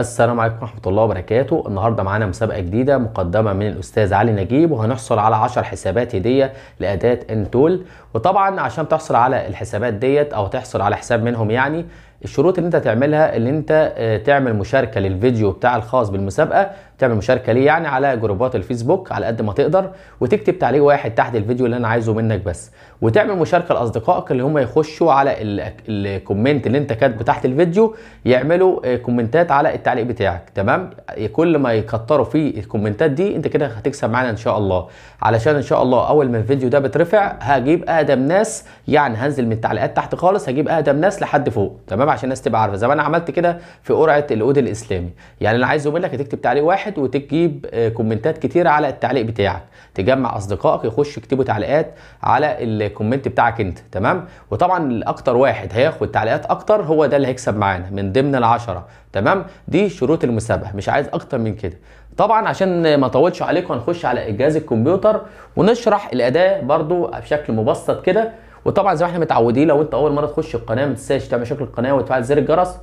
السلام عليكم ورحمة الله وبركاته. النهاردة معانا مسابقة جديدة مقدمة من الأستاذ علي نجيب وهنحصل على 10 حسابات هدية لأداة إنتول. وطبعا عشان تحصل على الحسابات ديت أو تحصل على حساب منهم يعني الشروط اللي أنت تعملها اللي أنت آه، تعمل مشاركة للفيديو بتاع الخاص بالمسابقة تعمل مشاركة ليه يعني على جروبات الفيسبوك على قد ما تقدر وتكتب تعليق واحد تحت الفيديو اللي أنا عايزه منك بس. وتعمل مشاركة لأصدقائك اللي هم يخشوا على ال- الكومنت اللي أنت كاتبه تحت الفيديو يعملوا آه، كومنتات على التعليق بتاعك. تمام؟ كل ما يكتروا في الكومنتات دي أنت كده هتكسب معانا إن شاء الله. علشان إن شاء الله أول ما الفيديو ده يترفع هجيب أقدم ناس يعني هنزل من التعليقات تحت خالص هجيب أقدم ناس لحد فوق. تمام؟ عشان الناس تبقى عارفة. زي ما أنا عملت كده في قرعة العود الإسلامي. يعني اللي عايزه منك هتكتب تعليق واحد وتجيب آه، كومنتات كتيره على التعليق بتاعك. تجمع أصدقائك يخشوا يكتبوا تعليقات على ال comment بتاعك انت تمام؟ وطبعا الأكتر واحد هياخد تعليقات أكتر هو ده اللي هيكسب معانا من ضمن العشرة تمام؟ دي شروط المسابقة مش عايز أكتر من كده. طبعا عشان ما أطولش عليكم هنخش على جهاز الكمبيوتر ونشرح الأداة برضو بشكل مبسط كده. وطبعا زي ما إحنا متعودين لو أنت أول مرة تخش القناة ما تنساش تعمل شكل القناة وتفعل زر الجرس.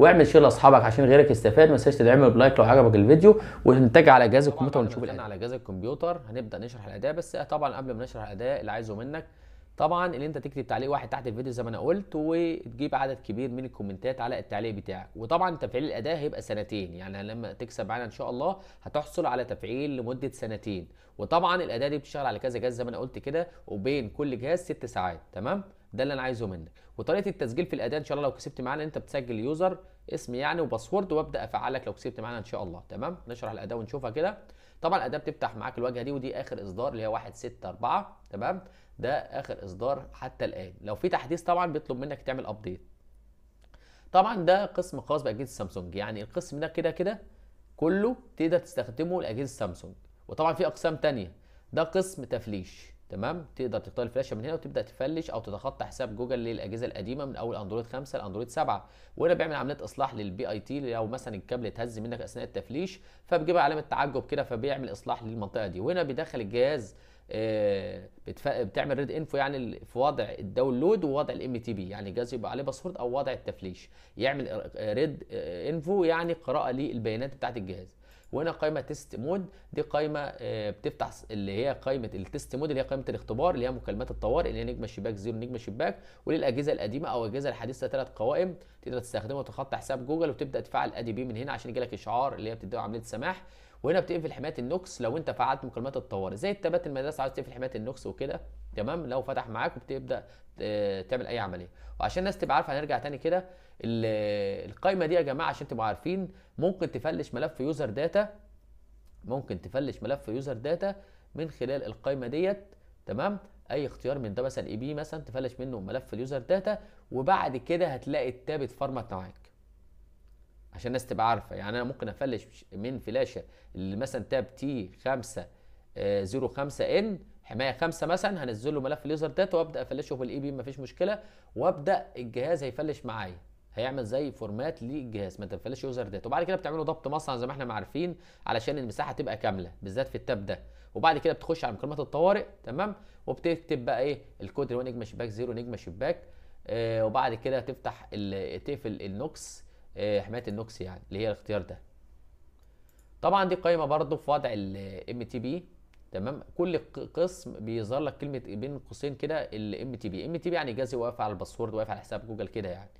واعمل share لاصحابك عشان غيرك يستفاد. ما تنساش تدعمنا ب like لو عجبك الفيديو ونتجه على جهاز الكمبيوتر ونشوف الاداة على جهاز الكمبيوتر هنبدأ نشرح الأداة بس طبعا قبل ما نشرح الأداة اللي عايزه منك طبعا اللي أنت تكتب تعليق واحد تحت الفيديو زي ما أنا قلت وتجيب عدد كبير من الكومنتات على التعليق بتاعك. وطبعا تفعيل الأداة هيبقى سنتين يعني لما تكسب معانا إن شاء الله هتحصل على تفعيل لمدة سنتين. وطبعا الاداه دي بتشتغل على كذا جهاز زي ما أنا قلت كده وبين كل جهاز ست ساعات تمام؟ ده اللي أنا عايزه منك. وطريقة التسجيل في الأداة إن شاء الله لو كسبت معانا أنت بتسجل user اسم يعني و password وأبدأ أفعلك لو كسبت معانا إن شاء الله. تمام؟ نشرح الأداة ونشوفها كده. طبعا الأداة بتفتح معاك الواجهة دي ودي آخر إصدار اللي هي 1 6 4 تمام؟ ده آخر إصدار حتى الآن. لو في تحديث طبعا بيطلب منك تعمل update طبعا ده قسم خاص بأجهزة سامسونج. يعني القسم ده كده كده كله تقدر تستخدمه لأجهزة سامسونج. وطبعا في أقسام تانية. ده قسم تفليش. تمام؟ تقدر تختار الفلاشة من هنا وتبدأ تفلش أو تتخطى حساب جوجل للأجهزة القديمة من أول أندرويد 5 لأندرويد 7 وهنا بيعمل عملية إصلاح لل PIT لو مثلا الكابل اتهز منك أثناء التفليش فبيجيب علامة تعجب كده فبيعمل إصلاح للمنطقة دي. وهنا بيدخل الجهاز آه،. بتعمل read info يعني في وضع ال download ووضع ال MTP يعني الجهاز يبقى عليه password أو وضع التفليش. يعمل read info يعني قراءة للبيانات بتاعت الجهاز. وهنا قائمه test mode دي قائمه آه، بتفتح اللي هي قائمه ال test mode اللي هي قائمه الاختبار اللي هي مكالمات الطوارئ اللي هي نجمه شباك zero نجمه شباك وللأجهزة القديمة أو الاجهزه الحديثة ثلاث قوائم تقدر تستخدمها وتخطى حساب جوجل وتبدأ تفعل ADB من هنا عشان يجي لك إشعار اللي هي بتديله عملية سماح. وهنا بتقفل حماية النوكس لو أنت فعلت مكالمات الطوارئ زي التابات المدرسية عايز تقفل حماية النوكس وكده. تمام؟ لو فتح معاك وبتبدأ آه، تعمل أي عملية. وعشان الناس تبقى عارفة هنرجع تاني كده. ال- القايمة دي يا جماعة عشان تبقوا عارفين ممكن تفلش ملف user data ممكن تفلش ملف user data من خلال القائمه ديت تمام؟ أي اختيار من ده مثلا AP مثلا تفلش منه ملف ال user data وبعد كده هتلاقي ال tab اتفرمت معاك. عشان الناس تبقى عارفة. يعني أنا ممكن أفلش من فلاشة اللي مثلا tab T 5 05 N حماية 5 مثلا هنزل له ملف ال user data وأبدأ افلشه بال AP مفيش مشكلة. وأبدأ الجهاز هيفلش معايا. هيعمل زي format للجهاز ما تفلش user data وبعد كده بتعملوا ضبط مصنع زي ما إحنا عارفين علشان المساحة تبقى كاملة بالذات في ال tab ده. وبعد كده بتخش على مكالمات الطوارئ تمام؟ وبتكتب بقى إيه؟ الكود اللي هو نجمه شباك zero نجمه شباك. آه وبعد كده تفتح تقفل النوكس آه حماية النوكس يعني اللي هي الاختيار ده. طبعا دي قائمه برضو في وضع ال MTP. تمام؟ كل قسم بيظهر لك كلمة بين قوسين كده ال MTP MTP يعني جهاز واقف على ال password واقف على حساب جوجل كده يعني.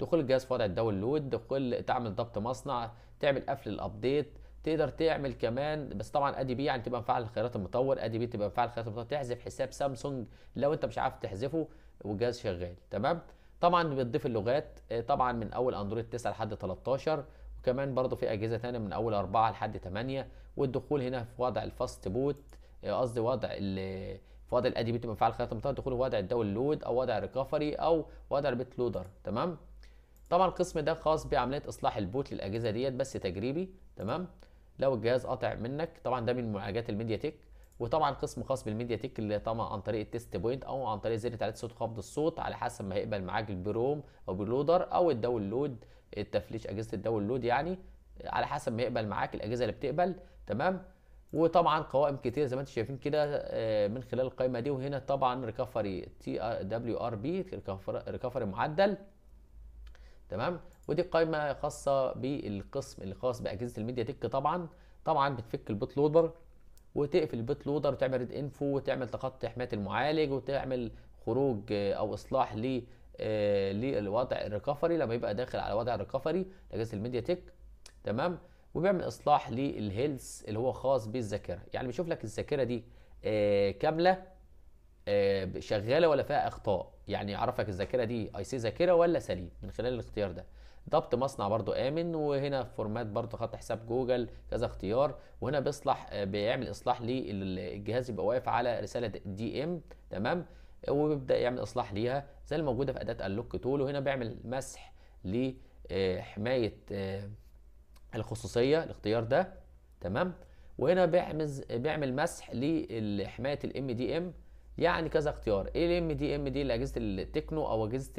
دخول الجهاز في وضع ال download دخول تعمل ضبط مصنع تعمل قفل ال update تقدر تعمل كمان بس طبعا ADB يعني تبقى مفعل خيارات المطور ADB تبقى مفعل خيارات المطور. تحذف حساب سامسونج لو أنت مش عارف تحذفه والجهاز شغال تمام؟ طبعا بتضيف اللغات آه، طبعا من أول أندرويد 9 لحد 13 وكمان برضو في أجهزة تانية من أول 4 لحد 8 والدخول هنا في وضع ال fastboot آه، قصدي وضع ال- في وضع ال ADB تبقى مفعل خيارات المطور دخول وضع ال download أو وضع recovery أو وضع ال bootloader تمام؟ طبعا القسم ده خاص بعملية إصلاح ال boot للأجهزة ديت بس تجريبي تمام؟ لو الجهاز قاطع منك طبعا ده من معالجات ال MediaTek وطبعا قسم خاص بال MediaTek اللي طبعا عن طريق ال test point أو عن طريق زر تعديل صوت خفض الصوت على حسب ما هيقبل معاك ال brom أو preloader أو ال download التفليش أجهزة ال download يعني على حسب ما يقبل معاك الأجهزة اللي بتقبل تمام؟ وطبعا قوائم كتير زي ما أنتم شايفين كده آه، من خلال القائمة دي وهنا طبعا recovery TWRP recovery معدل تمام؟ ودي قائمة خاصة بالقسم اللي خاص بأجهزة ال MediaTek طبعا. طبعا بتفك ال bootloader وتقفل ال bootloader وتعمل read info وتعمل تخطي حماية المعالج وتعمل خروج أو إصلاح ل للوضع ال recovery. لما يبقى داخل على وضع ال recovery لاجهزه الميديا تك تمام؟ وبيعمل إصلاح لل health اللي هو خاص بالذاكرة. يعني بيشوف لك الذاكرة دي آه كاملة آه شغالة ولا فيها أخطاء. يعني يعرفك الذاكرة دي IC ذاكرة ولا سليم من خلال الاختيار ده. ضبط مصنع برضو آمن وهنا format برضو خط حساب جوجل كذا اختيار. وهنا بيصلح آه بيعمل إصلاح للجهاز يبقى واقف على رسالة DM تمام؟ وبيبدا يعمل إصلاح ليها زي الموجودة في أداة ال Unlock Tool وهنا بيعمل مسح لحمايه الخصوصية الاختيار ده تمام؟ وهنا بيعمل بيعمل مسح لحمايه ال MDM يعني كذا اختيار. إيه ال MDM دي؟ لاجهزه التكنو أو أجهزة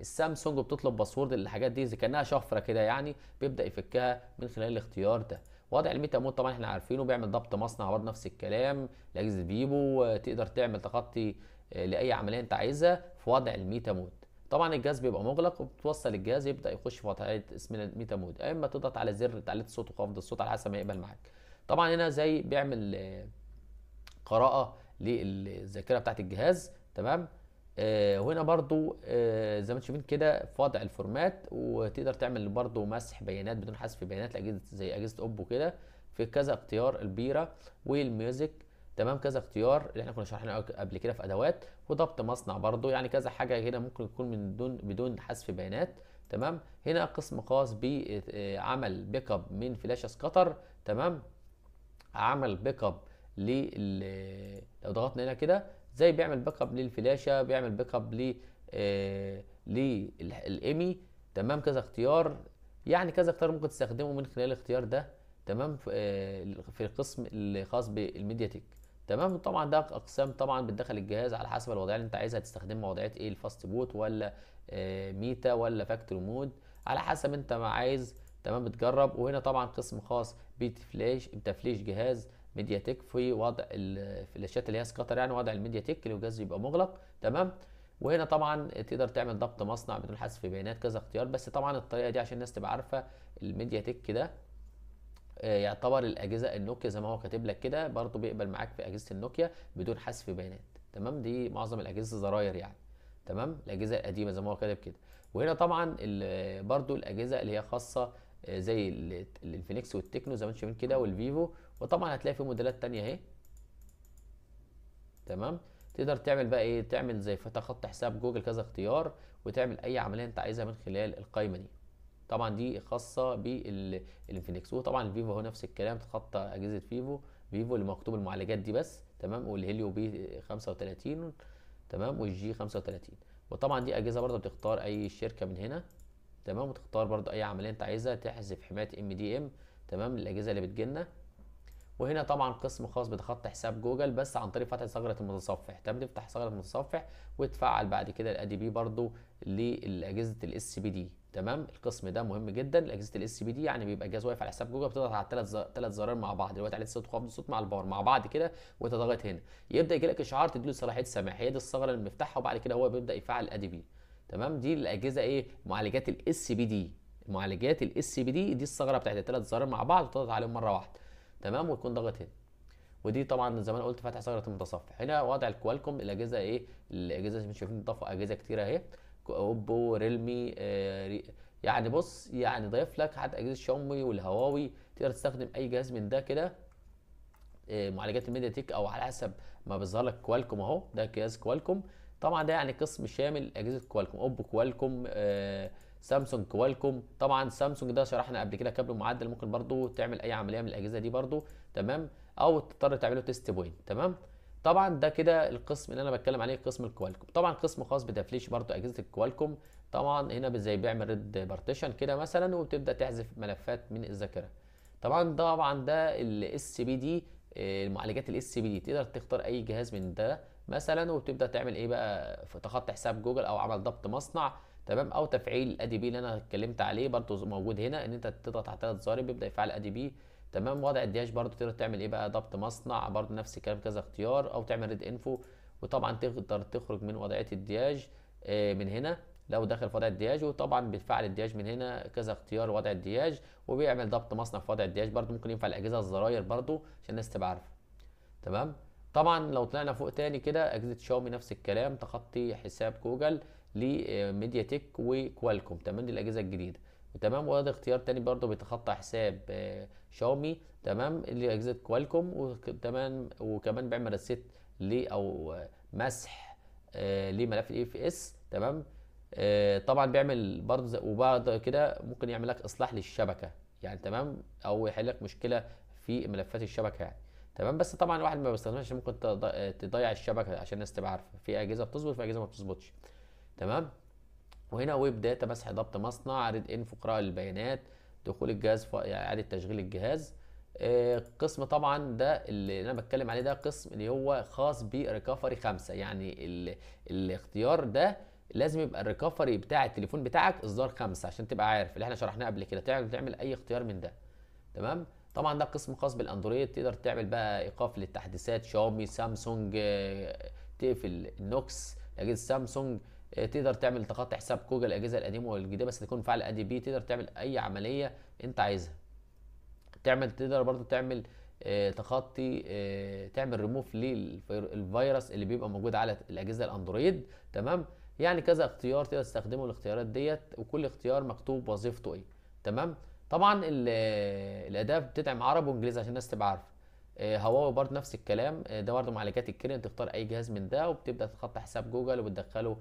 السامسونج بتطلب password الحاجات دي إذا كأنها شفرة كده يعني بيبدأ يفكها من خلال الاختيار ده. وضع ال meta mode طبعا إحنا عارفينه بيعمل ضبط مصنع برضه نفس الكلام لاجهزه فيفو تقدر تعمل تخطي لأي عملية أنت عايزها في وضع ال meta mode طبعا الجهاز بيبقى مغلق وبتوصل الجهاز يبدأ يخش في وضعية اسمها ال meta mode يا إما تضغط على زر تعليق الصوت وخفض الصوت على حسب ما يقبل معاك. طبعا هنا زي بيعمل قراءة للذاكرة بتاعت الجهاز تمام؟ آه برضو آه زي ما أنتم شايفين كده في وضع ال format وتقدر تعمل برضو مسح بيانات بدون حذف بيانات لأجهزة زي أجهزة أوبو كده في كذا اختيار ال para وال misc. تمام كذا اختيار اللي إحنا كنا شارحينه قبل كده في أدوات. وضبط مصنع برضو يعني كذا حاجة هنا ممكن يكون من دون بدون حذف بيانات. تمام هنا قسم خاص بعمل backup من فلاشه scatter. تمام عمل backup لو ضغطنا هنا كده زي بيعمل backup للفلاشة بيعمل backup ل آه لل IMEI. تمام؟ كذا اختيار. يعني كذا اختيار ممكن تستخدمه من خلال الاختيار ده. تمام؟ في, آه في القسم الخاص بالميديا تك تمام؟ طبعا ده أقسام طبعا بتدخل الجهاز على حسب الوضعية اللي انت عايزها. تستخدمها وضعية إيه؟ ال fastboot ولا آه meta ولا factory mode؟ على حسب انت ما عايز. تمام؟ بتجرب. وهنا طبعا قسم خاص بتفلاش بتفليش جهاز. ميديا تك في وضع الفلاشات اللي هي scatter يعني وضع الميديا تك الجهاز يبقى مغلق. تمام؟ وهنا طبعا تقدر تعمل ضبط مصنع بدون حذف بيانات كذا اختيار بس طبعا الطريقة دي عشان الناس تبقى عارفة الميديا تك ده يعتبر الأجهزة النوكيا زي ما هو كاتب لك كده برضو بيقبل معاك في أجهزة النوكيا بدون حذف بيانات. تمام؟ دي معظم الأجهزة زراير يعني. تمام؟ الأجهزة القديمة زي ما هو كاتب كده. وهنا طبعا برضو الأجهزة اللي هي خاصة زي الانفينكس والتكنو زي ما أنتم شايفين كده والفيفو وطبعا هتلاقي في موديلات تانية اهي. تمام؟ تقدر تعمل بقى إيه؟ تعمل زي فتح خط حساب جوجل كذا اختيار وتعمل أي عملية أنت عايزها من خلال القائمه دي. طبعا دي خاصة بالانفينكس وطبعا الفيفو هو نفس الكلام تخطى أجهزة فيفو فيفو اللي مكتوب المعالجات دي بس. تمام؟ وال Helio P 35 تمام؟ وال G 35 وطبعا دي أجهزة برضه بتختار أي شركة من هنا. تمام؟ وتختار برضو أي عملية أنت عايزها تحذف حماية MDM. تمام؟ الأجهزة اللي بتجيلنا. وهنا طبعا قسم خاص بتخطي حساب جوجل بس عن طريق فتح ثغرة المتصفح. تمام تفتح ثغرة المتصفح وتفعل بعد كده ال ADB برضو لأجهزة ال SPD تمام؟ القسم ده مهم جدا. لاجهزه ال SPD يعني بيبقى جهاز واقف على حساب جوجل بتضغط على الثلاث ثلاث زرار مع بعض. زر تعليه صوت وخفض الصوت مع ال power مع بعض كده وانت ضاغط هنا. يبدأ يجي لك إشعار تديله صلاحية سماح. هي دي الثغرة اللي بنفتحها وبعد كده هو بيبدأ يفعل ال ADB. تمام؟ دي الأجهزة إيه؟ معالجات ال SPD معالجات ال SPD دي الثغرة بتاعت الثلاث زرار مع بعض وتضغط عليهم مرة واحدة. تمام؟ ويكون ضاغط هنا. ودي طبعا زي ما أنا قلت فتح ثغرة المتصفح. هنا وضع الكوالكوم الأجهزة إيه؟ الأجهزة اللي شايفين ضافوا أجهزة كتيرة أهي. أوبو ريلمي آه يعني بص يعني ضايف لك حتى أجهزة شاومي والهواوي. تقدر تستخدم أي جهاز من ده كده. آه معالجات الميديا تك أو على حسب ما بيظهر لك كوالكوم أهو. ده جهاز كوالكوم. طبعا ده يعني قسم شامل أجهزة كوالكوم. أوبو كوالكوم آه سامسونج كوالكوم. طبعا سامسونج ده شرحنا قبل كده كابل معدل ممكن برضو تعمل أي عملية من الأجهزة دي برضو تمام؟ أو تضطر تعمله test point تمام؟ طبعا ده كده القسم اللي أنا بتكلم عليه قسم الكوالكوم. طبعا قسم خاص بتفليش برضو أجهزة الكوالكوم. طبعا هنا زي بيعمل read partition كده مثلا وبتبدأ تحذف ملفات من الذاكرة. طبعا طبعا ده ال SPD المعالجات ال SPD تقدر تختار أي جهاز من ده مثلا وبتبدأ تعمل إيه بقى؟ تخطي حساب جوجل أو عمل ضبط مصنع. تمام؟ أو تفعيل ال ADB اللي أنا اتكلمت عليه برضو موجود هنا إن أنت تضغط على ثلاث زرار بيبدأ يفعل ADB تمام؟ وضع ال diag برضو تقدر تعمل إيه بقى؟ ضبط مصنع برضو نفس الكلام كذا اختيار أو تعمل read info وطبعا تقدر تخرج من وضعية ال diag من هنا لو داخل في وضع ال diag وطبعا بتفعل ال diag من هنا كذا اختيار وضع ال diag وبيعمل ضبط مصنع في وضع ال diag برده ممكن ينفع الأجهزة الزراير برده عشان الناس تبقى عارفة. تمام؟ طبعا لو طلعنا فوق تاني كده أجهزة شاومي نفس الكلام تخطي حساب جوجل. لميديا تك وكوالكوم تمام دي الأجهزة الجديدة. تمام وده اختيار تاني برضو بيتخطى حساب آه، شاومي. تمام اللي أجهزة كوالكوم وكمان وكمان بيعمل reset ل أو آه، مسح آه، لملف ال EFS تمام طبعا بيعمل برضه وبعد كده ممكن يعمل لك إصلاح للشبكة. يعني تمام أو يحل لك مشكلة في ملفات الشبكة يعني. تمام بس طبعا الواحد ما بيستخدمهاش ممكن تضيع الشبكة عشان الناس تبقى عارفة. في أجهزة بتظبط في أجهزة ما بتظبطش. تمام؟ وهنا ويب داتا مسح ضبط مصنع ريد إنفو قراءة البيانات دخول الجهاز يعني إعادة تشغيل الجهاز. آه، قسم طبعا ده اللي أنا بتكلم عليه ده قسم اللي هو خاص بريكفري خمسة. يعني ال... الاختيار ده لازم يبقى الريكفري بتاع التليفون بتاعك إصدار خمسة عشان تبقى عارف اللي إحنا شرحناه قبل كده. تعمل تعمل أي اختيار من ده. تمام؟ طبعا ده قسم خاص بالأندرويد. تقدر تعمل بقى إيقاف للتحديثات شاومي سامسونج آه، تقفل النوكس أجهزة سامسونج. تقدر تعمل تخطي حساب جوجل الأجهزة القديمة والجديدة بس تكون فعل أدي بي تقدر تعمل أي عملية أنت عايزها. تعمل تقدر برضو تعمل آه، تخطي آه، تعمل ريموف للفيروس اللي بيبقى موجود على الأجهزة الأندرويد تمام؟ يعني كذا اختيار تقدر تستخدمه الاختيارات ديت وكل اختيار مكتوب وظيفته إيه تمام؟ طبعا الأداة بتدعم عربي وإنجليزي عشان الناس تبقى عارفة. هواوي برضه نفس الكلام. ده برضه معالجات الكريم تختار أي جهاز من ده وبتبدأ تتخطى حساب جوجل وبتدخله آه،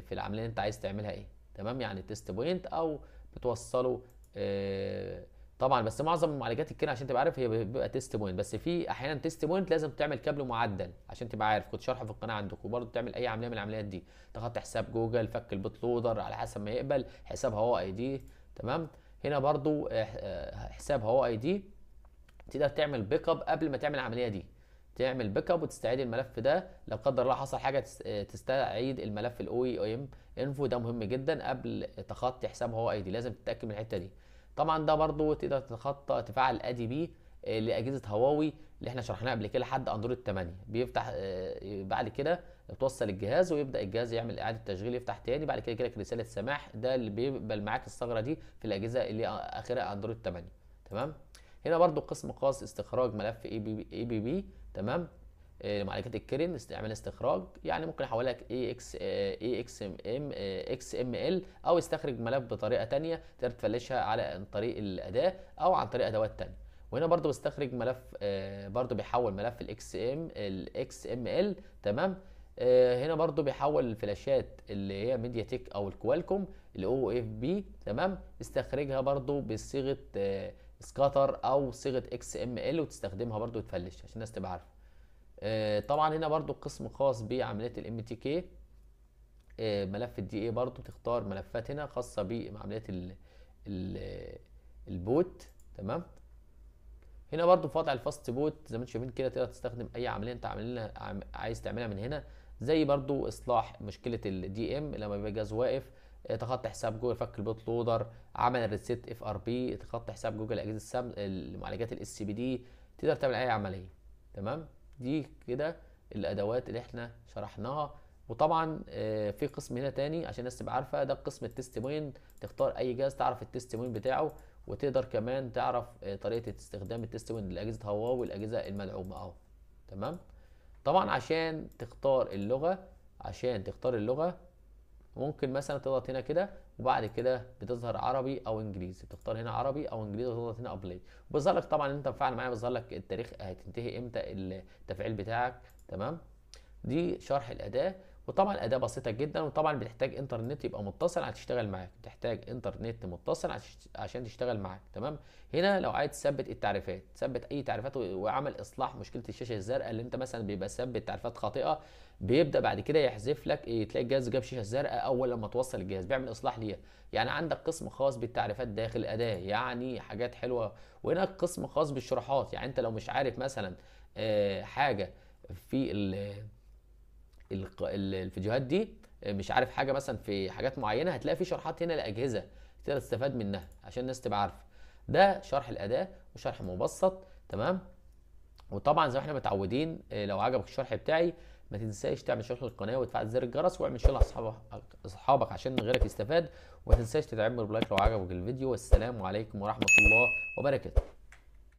في العملية اللي انت عايز تعملها إيه. تمام؟ يعني تيست بوينت أو بتوصله آه، طبعا بس معظم معالجات الكير عشان تبقى عارف هي بيبقى تيست بوينت بس في أحيانا تيست بوينت لازم تعمل كابل معدل عشان تبقى عارف. كنت شارحه في القناة عندكم. وبرضه تعمل أي عملية من العمليات دي. تخطي حساب جوجل فك البوت لودر على حسب ما يقبل. حساب هو آي دي. تمام؟ هنا برضه آه، حساب هو آي دي. تقدر تعمل بيك اب قبل ما تعمل العملية دي. تعمل باك اب وتستعيد الملف ده. لو قدر الله حصل حاجة تستعيد الملف الاو اي ام انفو ده مهم جدا قبل تخطي حساب هو اي دي لازم تتأكد من الحتة دي. طبعا ده برضو تقدر تتخطى تفعل ادي بي آه، لأجهزة هواوي اللي إحنا شرحناها قبل كده لحد اندرويد 8 بيفتح آه، بعد كده توصل الجهاز ويبدأ الجهاز يعمل إعادة تشغيل يفتح تاني. بعد كده يجيلك رسالة سماح. ده اللي بيقبل معاك الثغرة دي في الأجهزة اللي آخرها اندرويد 8 تمام؟ هنا برضو قسم خاص استخراج ملف اي بي بي تمام؟ آه، معالجات الكرين استعمال استخراج يعني ممكن احولها اي إكس اي إكس ام إكس ام ال أو يستخرج ملف بطريقة ثانية تقدر تفلشها على عن طريق الأداة أو عن طريق أدوات ثانية وهنا برضو بستخرج ملف آه، برضو بيحول ملف الاكس ام الاكس ام ال تمام؟ آه، هنا برضو بيحول الفلاشات اللي هي ميديا تك أو الكوالكوم الاو اف بي تمام؟ استخرجها برضو بصيغة سكاتر أو صيغة إكس إم إل وتستخدمها برضو وتفلش عشان الناس تبقى عارفة. آه، طبعا هنا برضو قسم خاص بعمليه الام تي كي ملف الدي اي برضو تختار ملفات هنا خاصة بعمليه البوت تمام؟ هنا برضو في وضع الفاست بوت زي ما أنتم شايفين كده تقدر تستخدم أي عملية انت عاملها عايز تعملها من هنا زي برضو إصلاح مشكلة الدي ام لما يبقى الجهاز واقف تخطي حساب جوجل فك البوت لودر عمل الريسيت اف ار بي تخطي حساب جوجل اجهزه السم المعالجات الاس سي بي دي تقدر تعمل أي عملية. تمام؟ دي كده الأدوات اللي إحنا شرحناها. وطبعا آه، في قسم هنا تاني عشان الناس تبقى عارفة ده قسم التست بوينت تختار أي جهاز تعرف التست بوينت بتاعه وتقدر كمان تعرف آه، طريقة استخدام التست بوينت لأجهزة هواوي والأجهزة المدعومه أهو. تمام؟ طبعا عشان تختار اللغة عشان تختار اللغة ممكن مثلا تضغط هنا كده وبعد كده بتظهر عربي أو إنجليزي. تختار هنا عربي أو إنجليزي وتضغط هنا ابلاي وبيظهر لك طبعا أنت مفعل معايا بيظهر لك التاريخ هتنتهي إمتى التفعيل بتاعك. تمام؟ دي شرح الأداة. وطبعا الاداه بسيطة جدا وطبعا بتحتاج إنترنت يبقى متصل عشان تشتغل معاك. بتحتاج إنترنت متصل عشان تشتغل معاك تمام؟ هنا لو عايز تثبت التعريفات تثبت أي تعريفات وعمل إصلاح مشكلة الشاشة الزرقاء اللي أنت مثلا بيبقى ثبت تعريفات خاطئة بيبدأ بعد كده يحذف لك إيه تلاقي الجهاز جاب شاشة زرقاء أول لما توصل الجهاز بيعمل إصلاح ليها. يعني عندك قسم خاص بالتعريفات داخل الاداه يعني حاجات حلوة. وهنا قسم خاص بالشروحات يعني أنت لو مش عارف مثلا آه حاجة في الفيديوهات دي مش عارف حاجة مثلا في حاجات معينة هتلاقي في شرحات هنا لأجهزة تقدر تستفاد منها عشان الناس تبقى عارفة. ده شرح الأداة وشرح مبسط تمام؟ وطبعا زي ما إحنا متعودين آه، لو عجبك الشرح بتاعي ما تنساش تعمل شير للقناة وتفعل زر الجرس واعمل شير لاصحابك أصحابك عشان غيرك يستفاد وما تنساش تدعمنا بلايك لو عجبك الفيديو والسلام عليكم ورحمة الله وبركاته.